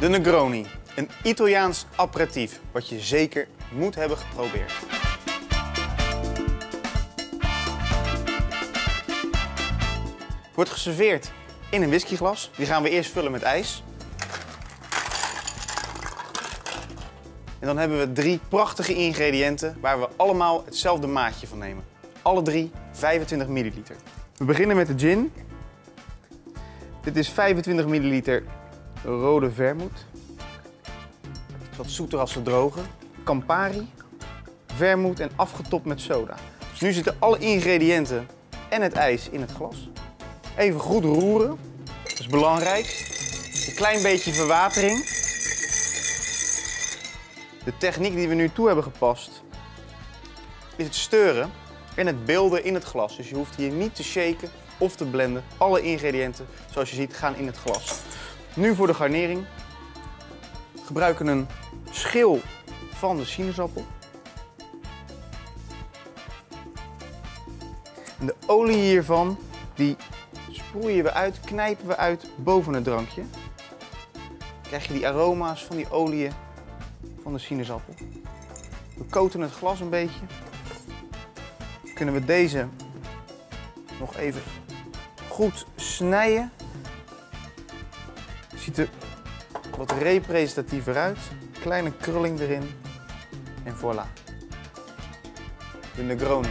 De Negroni, een Italiaans aperitief wat je zeker moet hebben geprobeerd. Wordt geserveerd in een whiskyglas. Die gaan we eerst vullen met ijs. En dan hebben we drie prachtige ingrediënten waar we allemaal hetzelfde maatje van nemen. Alle drie 25 milliliter. We beginnen met de gin. Dit is 25 milliliter rode vermoed. Wat zoeter als ze drogen. Campari, vermoed en afgetopt met soda. Dus nu zitten alle ingrediënten en het ijs in het glas. Even goed roeren. Dat is belangrijk. Een klein beetje verwatering. De techniek die we nu toe hebben gepast is het steuren en het beelden in het glas. Dus je hoeft hier niet te shaken of te blenden. Alle ingrediënten, zoals je ziet, gaan in het glas. Nu voor de garnering. Gebruiken een schil van de sinaasappel. En de olie hiervan, die sproeien we uit, knijpen we uit boven het drankje. Dan krijg je die aroma's van die oliën van de sinaasappel. We koten het glas een beetje. Dan kunnen we deze nog even goed snijden. Ziet er wat representatiever uit. Kleine krulling erin. En voilà. De Negroni.